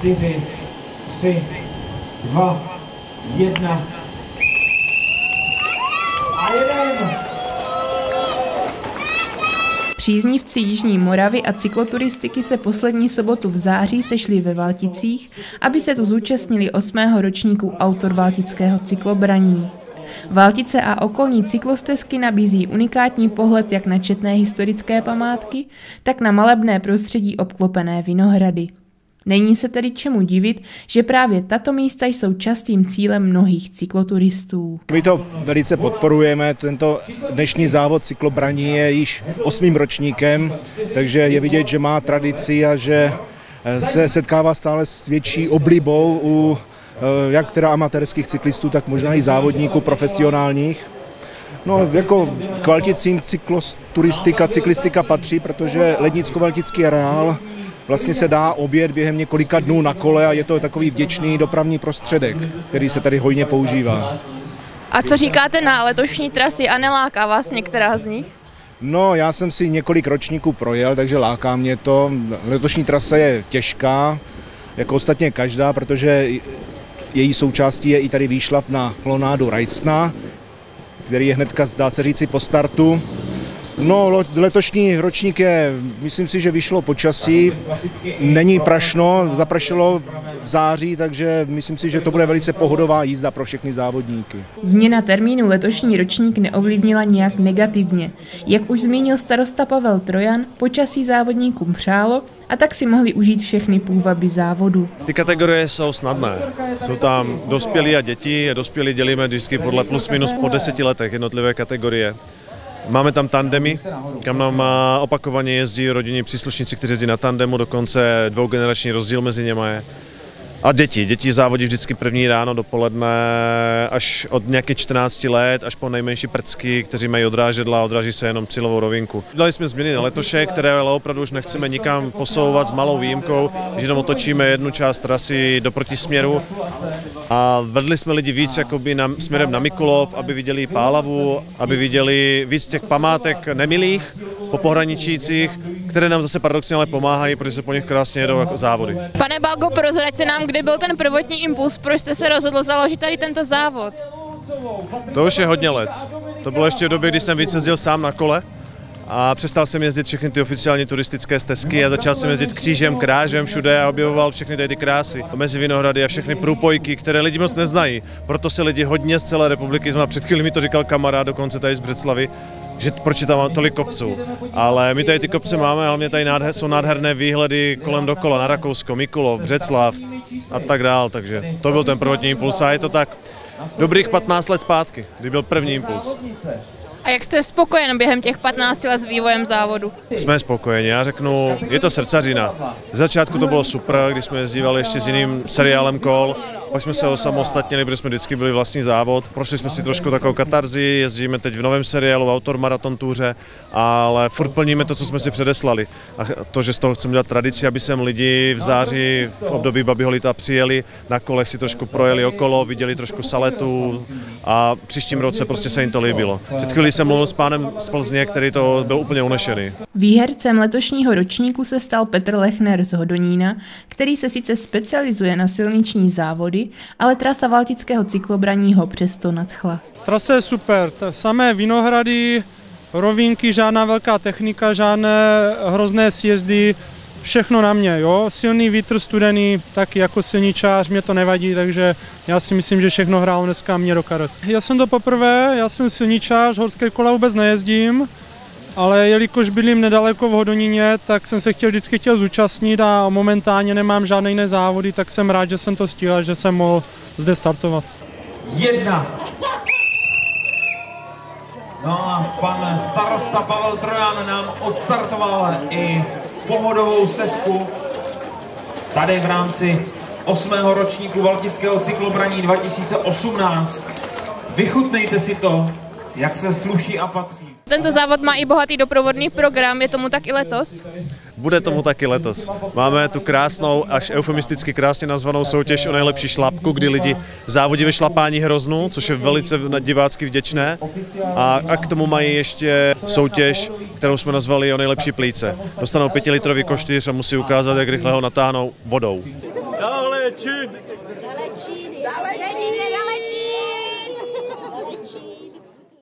čtyři, tři, dva, jedna. A jeden. Příznivci Jižní Moravy a cykloturistiky se poslední sobotu v září sešli ve Valticích, aby se tu zúčastnili 8. ročníku autor Valtického cyklobraní. Valtice a okolní cyklostezky nabízí unikátní pohled jak na četné historické památky, tak na malebné prostředí obklopené vinohrady. Není se tedy čemu divit, že právě tato místa jsou častým cílem mnohých cykloturistů. My to velice podporujeme, tento dnešní závod cyklobraní je již osmým ročníkem, takže je vidět, že má tradici a že se setkává stále s větší oblibou u Eh, jak teda amatérských cyklistů, tak možná i závodníků profesionálních. No, jako k Valticím cykloturistika, cyklistika patří, protože Lednicko-Valtický areál vlastně se dá obět během několika dnů na kole a je to takový vděčný dopravní prostředek, který se tady hojně používá. A co říkáte na letošní trasy a neláká vás některá z nich? No, já jsem si několik ročníků projel, takže láká mě to. Letošní trasa je těžká, jako ostatně každá, protože její součástí je i tady výšlap na klonádu Rajsna, který je hnedka, dá se říci, po startu. No, letošní ročník je, myslím si, že vyšlo počasí, není prašno, zaprašilo v září, takže myslím si, že to bude velice pohodová jízda pro všechny závodníky. Změna termínu letošní ročník neovlivnila nějak negativně. Jak už zmínil starosta Pavel Trojan, počasí závodníkům přálo a tak si mohli užít všechny půvaby závodu. Ty kategorie jsou snadné. Jsou tam dospělí a děti. Dospělí dělíme vždycky podle plus minus po deseti letech jednotlivé kategorie. Máme tam tandemy, kam nám opakovaně jezdí rodinní příslušníci, kteří jezdí na tandemu, dokonce dvougenerační rozdíl mezi něma je. A děti. Děti závodí vždycky první ráno, dopoledne, až od nějakých 14 let, až po nejmenší prcky, kteří mají odrážedla odráží se jenom cílovou rovinku. Dali jsme změny na letošek, které ale opravdu už nechceme nikam posouvat s malou výjimkou, že jenom otočíme jednu část trasy do protisměru a vedli jsme lidi víc jakoby na, směrem na Mikulov, aby viděli Pálavu, aby viděli víc těch památek nemilých po pohraničících, které nám zase paradoxně ale pomáhají, protože se po nich krásně jedou jako závody. Pane Balgo, prozraďte nám, kdy byl ten prvotní impuls, proč jste se rozhodl založit tady tento závod? To už je hodně let. To bylo ještě v době, kdy jsem víc jezdil sám na kole a přestal jsem jezdit všechny ty oficiální turistické stezky a začal jsem jezdit křížem, krážem všude a objevoval všechny tady ty krásy mezi Vinohrady a všechny průpojky, které lidi moc neznají. Proto se lidi hodně z celé republiky znají. Před chvíli mi to říkal kamarád dokonce tady z Břeclavy, že proč je tam tolik kopců. Ale my tady ty kopce máme, ale mě tady nádher, jsou nádherné výhledy kolem dokola na Rakousko, Mikulov, Břeclav a tak dál, takže to byl ten prvotní impuls a je to tak dobrých 15 let zpátky, kdy byl první impuls. A jak jste spokojen během těch 15 let s vývojem závodu? Jsme spokojeni, já řeknu, je to srdcařina. Z začátku to bylo super, když jsme jezdívali ještě s jiným seriálem kol, pak jsme se osamostatnili, protože jsme vždycky byli vlastní závod. Prošli jsme si trošku takovou katarzi, jezdíme teď v novém seriálu v Autor Marathon Touře, ale furt plníme to, co jsme si předeslali. A to, že z toho chceme dělat tradici, aby sem lidi v září v období Babiho lita přijeli, na kolech si trošku projeli okolo, viděli trošku saletu a příštím roce prostě se jim to líbilo. Před chvíli jsem mluvil s pánem z Plzně, který to byl úplně unešený. Výhercem letošního ročníku se stal Petr Lechner z Hodonína, který se sice specializuje na silniční závody, vody, ale trasa Valtického cyklobraní ho přesto nadchla. Trasa je super, samé vinohrady, rovinky, žádná velká technika, žádné hrozné sjezdy, všechno na mě, jo. Silný vítr, studený, taky jako silničář, mě to nevadí, takže já si myslím, že všechno hrálo dneska mě do karet. Já jsem to poprvé, já jsem silničář, horské kola vůbec nejezdím, ale jelikož bydlím nedaleko v Hodoníně, tak jsem se chtěl vždycky chtěl zúčastnit a momentálně nemám žádné jiné závody, tak jsem rád, že jsem to stihl, že jsem mohl zde startovat. Jedna. No a pan starosta Pavel Trojan nám odstartoval i pohodovou stezku tady v rámci 8. ročníku Valtického cyklobraní 2018. Vychutnejte si to, jak se sluší a patří. Tento závod má i bohatý doprovodný program, je tomu tak i letos? Bude tomu taky letos. Máme tu krásnou, až eufemisticky krásně nazvanou soutěž o nejlepší šlapku, kdy lidi závodí ve šlapání hroznu, což je velice divácky vděčné. A, a k tomu mají ještě soutěž, kterou jsme nazvali o nejlepší plíce. Dostanou pětilitrový koštýř a musí ukázat, jak rychle ho natáhnou vodou. Dalečín! Dalečín!